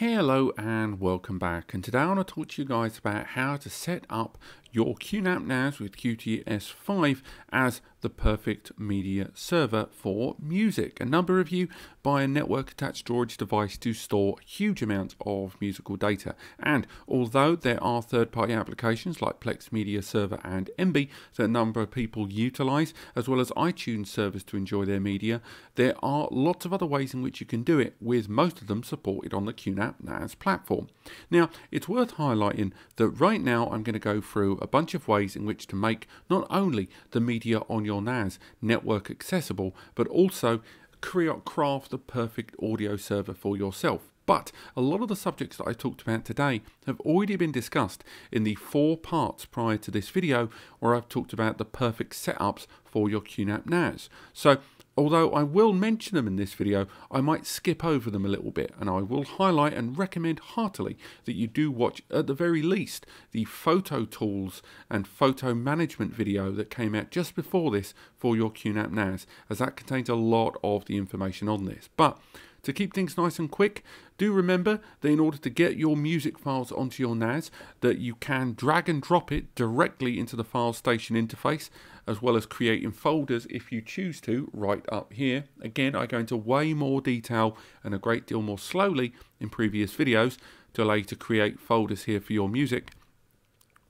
Hello and welcome back. And today I want to talk to you guys about how to set up your QNAP NAS with QTS5 as the perfect media server for music. A number of you buy a network attached storage device to store huge amounts of musical data and although there are third-party applications like Plex Media Server and Emby that a number of people utilize as well as iTunes servers to enjoy their media, there are lots of other ways in which you can do it with most of them supported on the QNAP NAS platform. Now it's worth highlighting that right now I'm going to go through a bunch of ways in which to make not only the media on your NAS network accessible, but also craft the perfect audio server for yourself. But a lot of the subjects that I talked about today have already been discussed in the four parts prior to this video where I've talked about the perfect setups for your QNAP NAS. So Although I will mention them in this video, I might skip over them a little bit and I will highlight and recommend heartily that you do watch at the very least the photo tools and photo management video that came out just before this for your QNAP NAS as that contains a lot of the information on this. But to keep things nice and quick, do remember that in order to get your music files onto your NAS, that you can drag and drop it directly into the file station interface, as well as creating folders if you choose to, right up here. Again, I go into way more detail and a great deal more slowly in previous videos to allow you to create folders here for your music.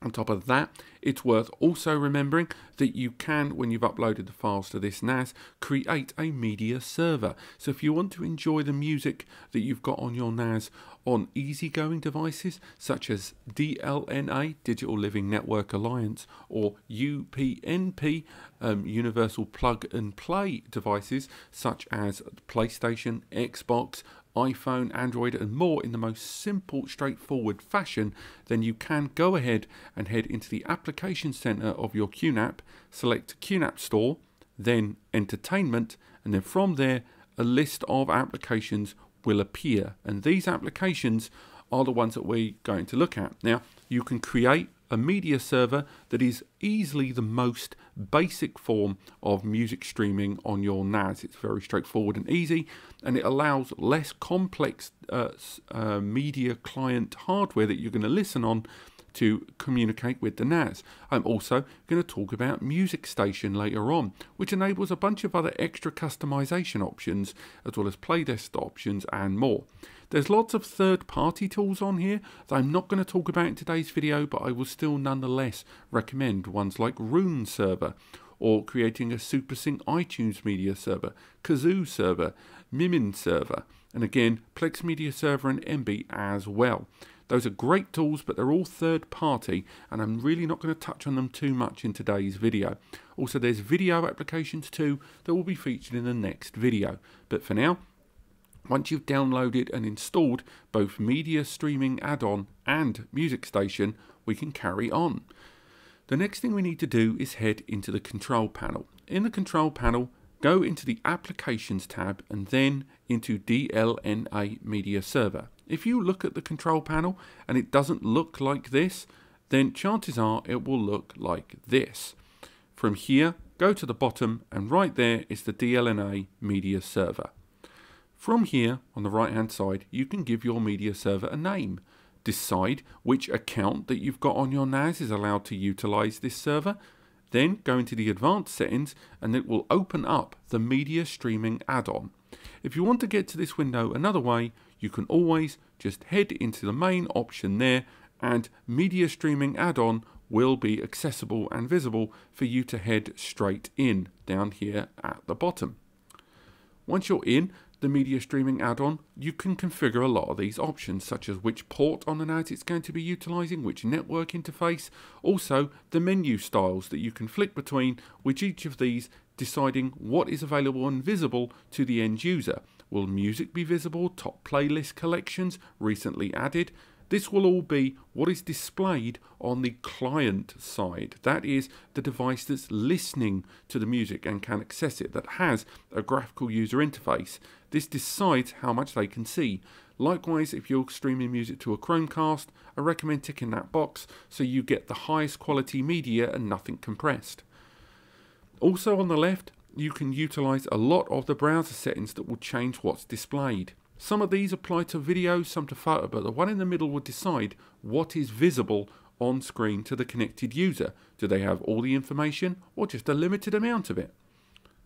On top of that, it's worth also remembering that you can, when you've uploaded the files to this NAS, create a media server. So if you want to enjoy the music that you've got on your NAS on easygoing devices such as DLNA, Digital Living Network Alliance, or UPnP, um, Universal Plug and Play devices such as PlayStation, Xbox, iPhone, Android, and more in the most simple, straightforward fashion, then you can go ahead and head into the Application Center of your QNAP, select QNAP Store, then Entertainment, and then from there, a list of applications will appear. And these applications are the ones that we're going to look at. Now, you can create a media server that is easily the most basic form of music streaming on your NAS. It's very straightforward and easy, and it allows less complex uh, uh, media client hardware that you're going to listen on to communicate with the NAS. I'm also going to talk about Music Station later on, which enables a bunch of other extra customization options, as well as playlist options and more. There's lots of third-party tools on here that I'm not going to talk about in today's video, but I will still nonetheless recommend ones like Roon Server, or creating a SuperSync iTunes media server, Kazoo server, MinimServer, and again, Plex Media Server and Emby as well. Those are great tools, but they're all third party, and I'm really not going to touch on them too much in today's video. Also, there's video applications too that will be featured in the next video. But for now, once you've downloaded and installed both Media Streaming Add-on and Music Station, we can carry on. The next thing we need to do is head into the control panel. In the control panel, go into the Applications tab and then into DLNA Media Server. If you look at the control panel and it doesn't look like this, then chances are it will look like this. From here, go to the bottom and right there is the DLNA Media Server. From here, on the right hand side, you can give your media server a name. Decide which account that you've got on your NAS is allowed to utilize this server. Then go into the advanced settings and it will open up the media streaming add-on. If you want to get to this window another way, you can always just head into the main option there and media streaming add-on will be accessible and visible for you to head straight in down here at the bottom. Once you're in, the media streaming add-on, you can configure a lot of these options, such as which port on the NAS it's going to be utilizing, which network interface, also the menu styles that you can flick between, which each of these deciding what is available and visible to the end user. Will music be visible, top playlist collections, recently added, this will all be what is displayed on the client side. That is the device that's listening to the music and can access it, that has a graphical user interface. This decides how much they can see. Likewise, if you're streaming music to a Chromecast, I recommend ticking that box so you get the highest quality media and nothing compressed. Also on the left, you can utilize a lot of the browser settings that will change what's displayed. Some of these apply to video, some to photo, but the one in the middle will decide what is visible on screen to the connected user. Do they have all the information or just a limited amount of it?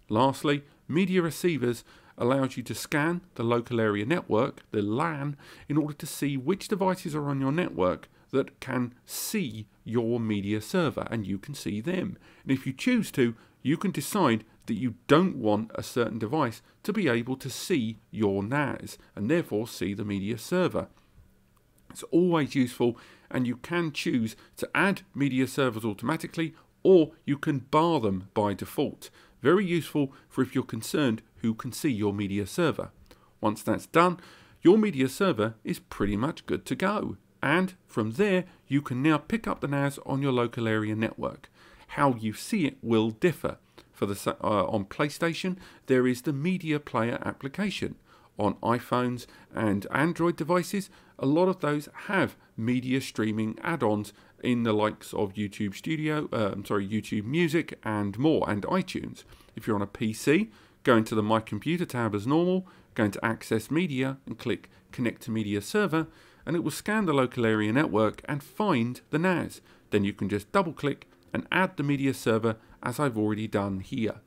Lastly, media receivers allows you to scan the local area network, the LAN, in order to see which devices are on your network that can see your media server and you can see them. And if you choose to, you can decide that you don't want a certain device to be able to see your NAS and therefore see the media server. It's always useful and you can choose to add media servers automatically or you can bar them by default. Very useful for if you're concerned who can see your media server. Once that's done, your media server is pretty much good to go. And from there, you can now pick up the NAS on your local area network. How you see it will differ. For the uh, on PlayStation, there is the Media Player application. On iPhones and Android devices, a lot of those have media streaming add-ons in the likes of YouTube Studio, uh, I'm sorry, YouTube Music and more, and iTunes. If you're on a PC, go into the My Computer tab as normal, go into Access Media and click Connect to Media Server, and it will scan the local area network and find the NAS. Then you can just double click and add the media server as I've already done here.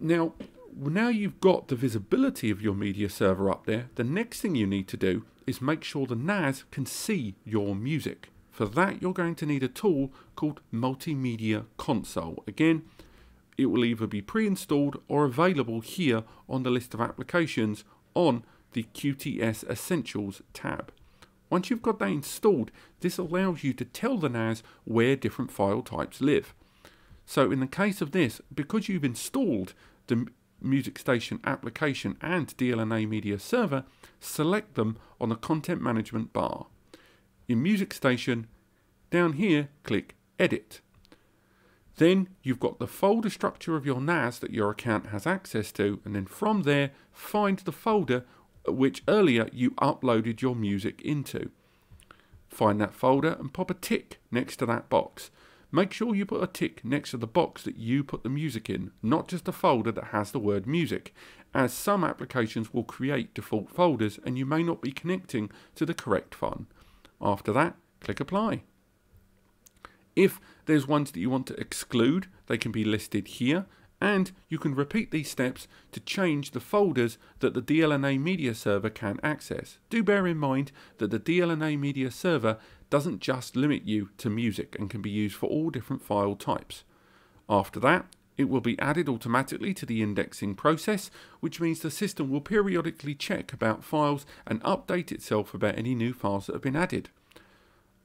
Now, now you've got the visibility of your media server up there, the next thing you need to do is make sure the NAS can see your music. For that, you're going to need a tool called Multimedia Console. Again, it will either be pre-installed or available here on the list of applications on the QTS Essentials tab. Once you've got that installed, this allows you to tell the NAS where different file types live. So in the case of this, because you've installed the Music Station application and DLNA Media Server, select them on the Content Management bar. In Music Station, down here, click Edit. Then you've got the folder structure of your NAS that your account has access to, and then from there, find the folder which earlier you uploaded your music into. Find that folder and pop a tick next to that box. Make sure you put a tick next to the box that you put the music in, not just a folder that has the word music, as some applications will create default folders and you may not be connecting to the correct one. After that, click apply. If there's ones that you want to exclude, they can be listed here and you can repeat these steps to change the folders that the DLNA media server can access. Do bear in mind that the DLNA media server doesn't just limit you to music and can be used for all different file types. After that, it will be added automatically to the indexing process, which means the system will periodically check about files and update itself about any new files that have been added.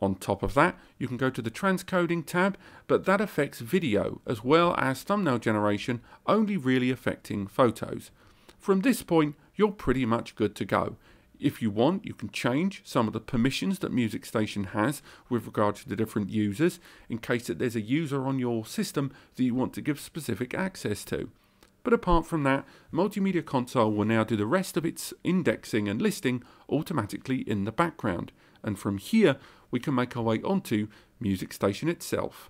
On top of that, you can go to the transcoding tab, but that affects video as well as thumbnail generation, only really affecting photos. From this point, you're pretty much good to go. If you want, you can change some of the permissions that Music Station has with regard to the different users in case that there's a user on your system that you want to give specific access to. But apart from that, Multimedia Console will now do the rest of its indexing and listing automatically in the background. And from here, we can make our way onto Music Station itself.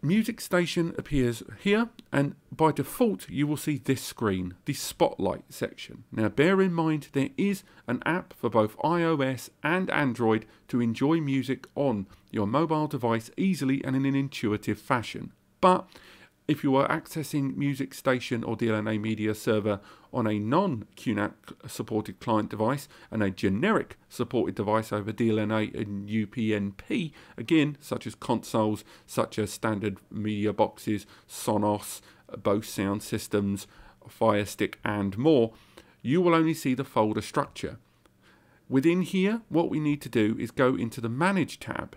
Music Station appears here and by default you will see this screen, the Spotlight section. Now bear in mind there is an app for both iOS and Android to enjoy music on your mobile device easily and in an intuitive fashion. But if you are accessing Music Station or DLNA Media Server on a non-QNAP supported client device and a generic supported device over DLNA and UPnP, again, such as consoles, such as standard media boxes, Sonos, Bose sound systems, Fire Stick, and more, you will only see the folder structure. Within here, what we need to do is go into the Manage tab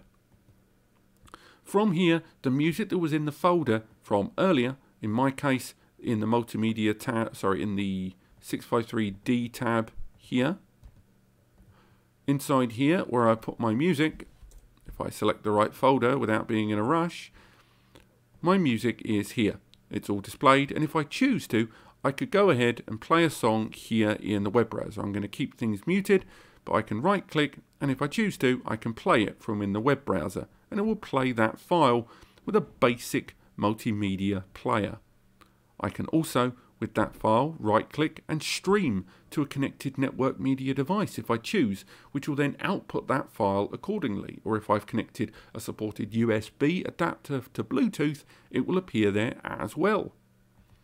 from here, the music that was in the folder from earlier, in my case, in the multimedia tab, sorry, in the 653D tab here, inside here where I put my music, if I select the right folder without being in a rush, my music is here. It's all displayed, and if I choose to, I could go ahead and play a song here in the web browser. I'm going to keep things muted, but I can right click, and if I choose to, I can play it from in the web browser and it will play that file with a basic multimedia player. I can also, with that file, right click and stream to a connected network media device if I choose, which will then output that file accordingly. Or if I've connected a supported USB adapter to Bluetooth, it will appear there as well.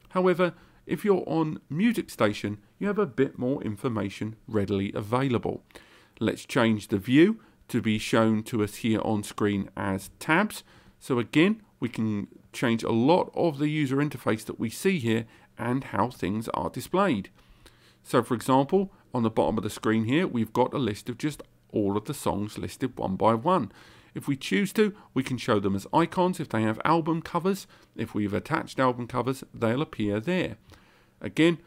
However, if you're on Music Station, you have a bit more information readily available. Let's change the view to be shown to us here on screen as tabs. So again, we can change a lot of the user interface that we see here and how things are displayed. So for example, on the bottom of the screen here, we've got a list of just all of the songs listed one by one. If we choose to, we can show them as icons if they have album covers. If we've attached album covers, they'll appear there. Again,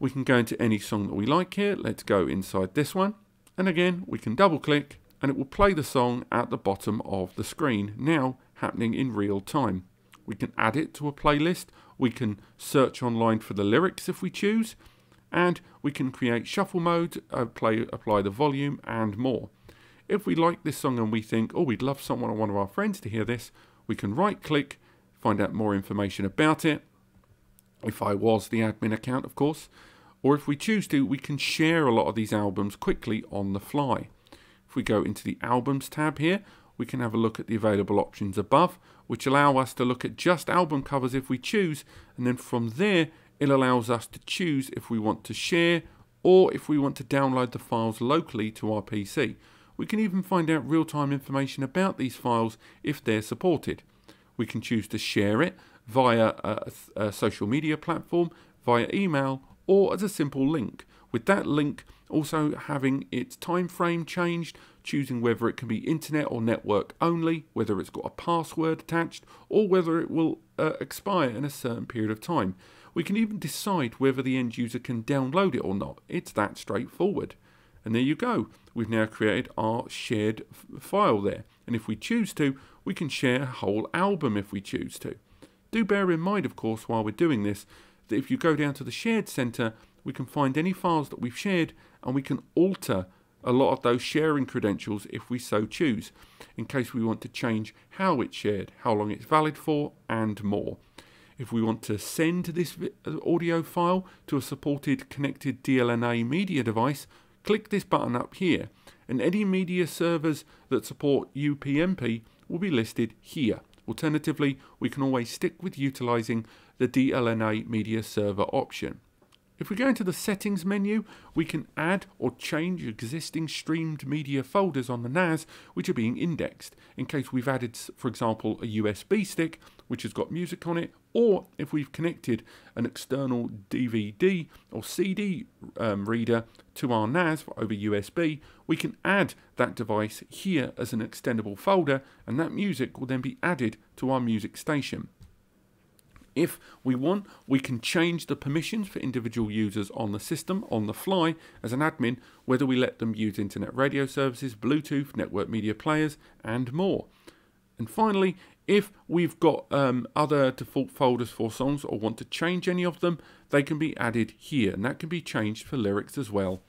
we can go into any song that we like here. Let's go inside this one. And again, we can double click and it will play the song at the bottom of the screen, now happening in real time. We can add it to a playlist, we can search online for the lyrics if we choose, and we can create shuffle mode, uh, play, apply the volume, and more. If we like this song and we think, oh, we'd love someone or one of our friends to hear this, we can right click, find out more information about it. If I was the admin account, of course. Or if we choose to, we can share a lot of these albums quickly on the fly. We go into the Albums tab here, we can have a look at the available options above, which allow us to look at just album covers if we choose, and then from there, it allows us to choose if we want to share or if we want to download the files locally to our PC. We can even find out real-time information about these files if they're supported. We can choose to share it via a, a social media platform, via email, or as a simple link. With that link also having its time frame changed, choosing whether it can be internet or network only, whether it's got a password attached, or whether it will uh, expire in a certain period of time. We can even decide whether the end user can download it or not. It's that straightforward. And there you go. We've now created our shared file there. And if we choose to, we can share a whole album if we choose to. Do bear in mind, of course, while we're doing this, that if you go down to the shared center, we can find any files that we've shared and we can alter a lot of those sharing credentials if we so choose, in case we want to change how it's shared, how long it's valid for, and more. If we want to send this uh, audio file to a supported connected DLNA media device, click this button up here, and any media servers that support UPnP will be listed here. Alternatively, we can always stick with utilizing the DLNA media server option. If we go into the settings menu, we can add or change existing streamed media folders on the NAS which are being indexed in case we've added, for example, a USB stick which has got music on it, or if we've connected an external DVD or CD um, reader to our NAS over USB, we can add that device here as an extendable folder and that music will then be added to our music station. If we want, we can change the permissions for individual users on the system on the fly as an admin, whether we let them use internet radio services, Bluetooth, network media players, and more. And finally, if we've got um, other default folders for songs or want to change any of them, they can be added here, and that can be changed for lyrics as well.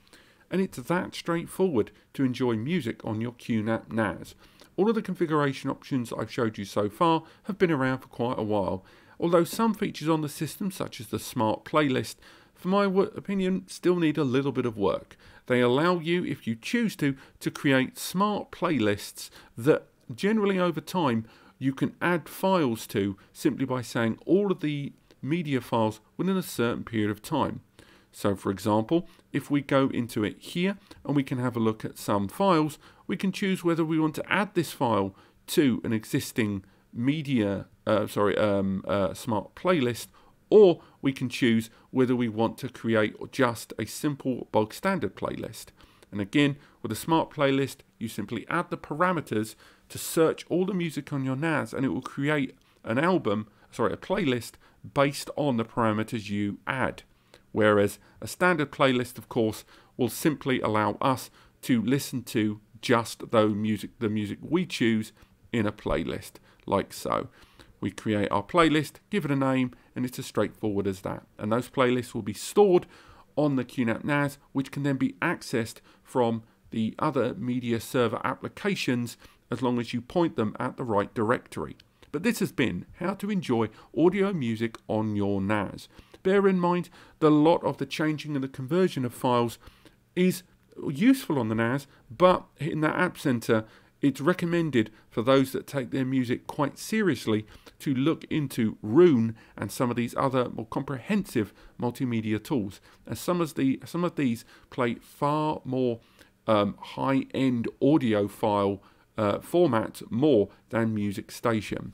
And it's that straightforward to enjoy music on your QNAP NAS. All of the configuration options I've showed you so far have been around for quite a while, although some features on the system, such as the Smart Playlist, for my opinion, still need a little bit of work. They allow you, if you choose to, to create smart playlists that generally over time you can add files to simply by saying all of the media files within a certain period of time. So for example, if we go into it here and we can have a look at some files, we can choose whether we want to add this file to an existing media, uh, sorry, um, uh, smart playlist, or we can choose whether we want to create just a simple bog standard playlist. And again, with a smart playlist, you simply add the parameters to search all the music on your NAS and it will create an album, sorry, a playlist based on the parameters you add. Whereas a standard playlist, of course, will simply allow us to listen to just the music, the music we choose in a playlist, like so. We create our playlist, give it a name, and it's as straightforward as that. And those playlists will be stored on the QNAP NAS, which can then be accessed from the other media server applications as long as you point them at the right directory. But this has been how to enjoy audio music on your NAS. bear in mind that a lot of the changing and the conversion of files is useful on the NAS, but in that App Center, it's recommended for those that take their music quite seriously to look into Roon and some of these other more comprehensive multimedia tools. As some of the some of these play far more um, high-end audio file uh, formats more than Music Station.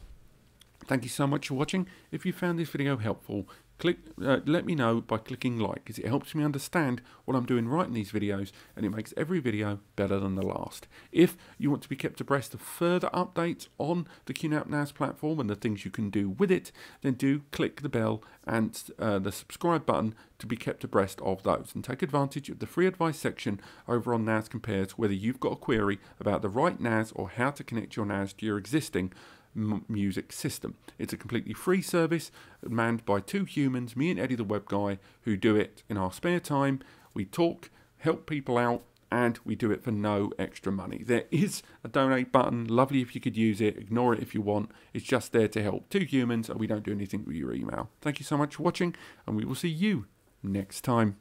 Thank you so much for watching. If you found this video helpful, click uh, let me know by clicking like because it helps me understand what I'm doing right in these videos and it makes every video better than the last. If you want to be kept abreast of further updates on the QNAP NAS platform and the things you can do with it, then do click the bell and uh, the subscribe button to be kept abreast of those and take advantage of the free advice section over on NAS Compares whether you've got a query about the right NAS or how to connect your NAS to your existing music system. It's a completely free service manned by two humans, me and Eddie the web guy, who do it in our spare time. We talk, help people out, and we do it for no extra money. There is a donate button. Lovely if you could use it. Ignore it if you want. It's just there to help two humans, and we don't do anything with your email. Thank you so much for watching, and we will see you next time.